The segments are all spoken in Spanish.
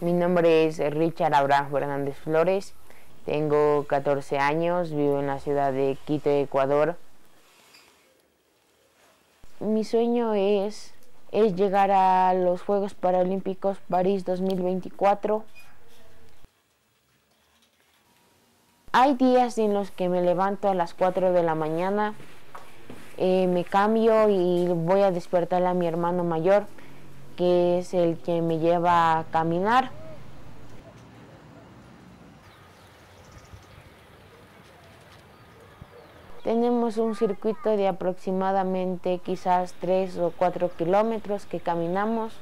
Mi nombre es Richard Abraham Fernández Flores, tengo 14 años, vivo en la ciudad de Quito, Ecuador. Mi sueño es, es llegar a los Juegos Paralímpicos París 2024. Hay días en los que me levanto a las 4 de la mañana, eh, me cambio y voy a despertar a mi hermano mayor que es el que me lleva a caminar. Tenemos un circuito de aproximadamente quizás 3 o 4 kilómetros que caminamos.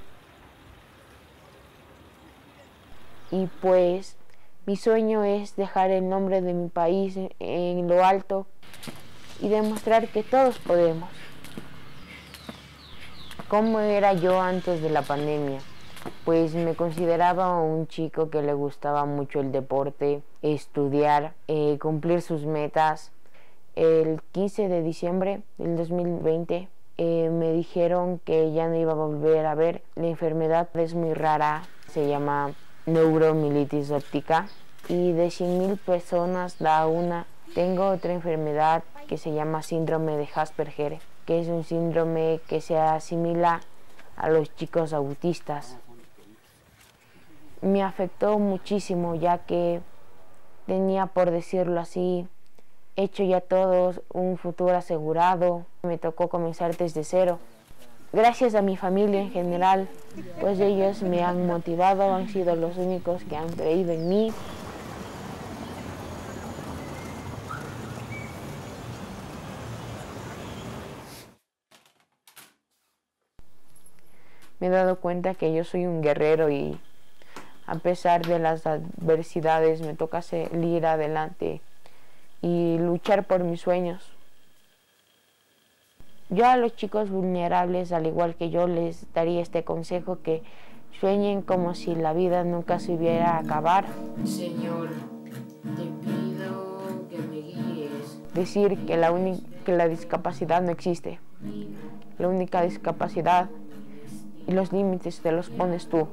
Y pues mi sueño es dejar el nombre de mi país en lo alto y demostrar que todos podemos. ¿Cómo era yo antes de la pandemia? Pues me consideraba un chico que le gustaba mucho el deporte, estudiar, eh, cumplir sus metas. El 15 de diciembre del 2020 eh, me dijeron que ya no iba a volver a ver. La enfermedad es muy rara, se llama neuromilitis óptica y de 100.000 personas da una. Tengo otra enfermedad que se llama síndrome de Asperger que es un síndrome que se asimila a los chicos autistas. Me afectó muchísimo ya que tenía, por decirlo así, hecho ya todo un futuro asegurado. Me tocó comenzar desde cero. Gracias a mi familia en general, pues ellos me han motivado, han sido los únicos que han creído en mí. me he dado cuenta que yo soy un guerrero y a pesar de las adversidades me toca salir adelante y luchar por mis sueños. Yo a los chicos vulnerables, al igual que yo, les daría este consejo que sueñen como si la vida nunca se hubiera a acabar. Señor, te pido que me guíes. Decir que la, que la discapacidad no existe. La única discapacidad y los límites te los pones tú.